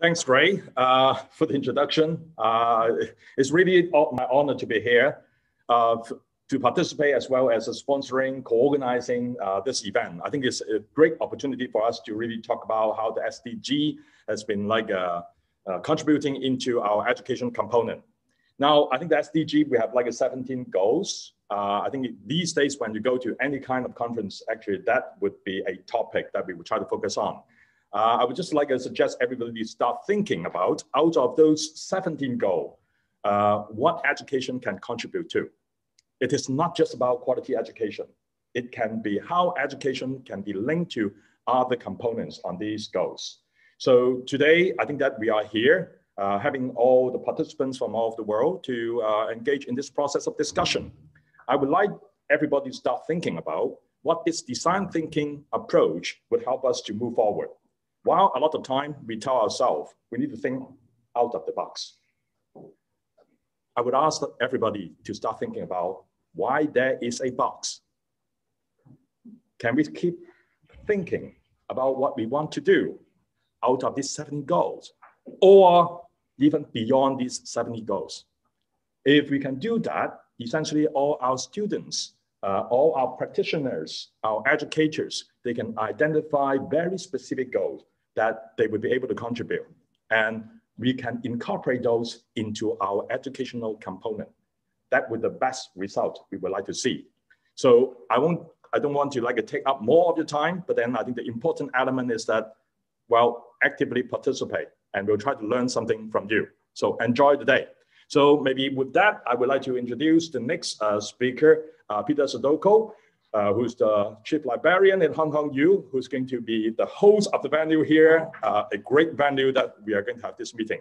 Thanks, Ray, uh, for the introduction. Uh, it's really my honor to be here uh, to participate as well as sponsoring, co-organizing uh, this event. I think it's a great opportunity for us to really talk about how the SDG has been like uh, uh, contributing into our education component. Now, I think the SDG, we have like a 17 goals. I think these days when you go to any kind of conference, actually that would be a topic that we would try to focus on. Uh, I would just like to suggest everybody start thinking about out of those 17 goals, uh, what education can contribute to. It is not just about quality education. It can be how education can be linked to other components on these goals. So today, I think that we are here uh, having all the participants from all over the world to uh, engage in this process of discussion. I would like everybody to start thinking about what this design thinking approach would help us to move forward. While a lot of time we tell ourselves we need to think out of the box. I would ask everybody to start thinking about why there is a box. Can we keep thinking about what we want to do out of these 70 goals or even beyond these 70 goals? If we can do that, essentially all our students, uh, all our practitioners, our educators, they can identify very specific goals that they would be able to contribute. And we can incorporate those into our educational component. That would the best result we would like to see. So I won't, I don't want to like take up more of your time, but then I think the important element is that, well, actively participate and we'll try to learn something from you. So enjoy the day. So maybe with that, I would like to introduce the next uh, speaker, uh, Peter Sidorko uh, who's the chief librarian in Hong Kong U, who's going to be the host of the venue here, uh, a great venue that we are going to have this meeting.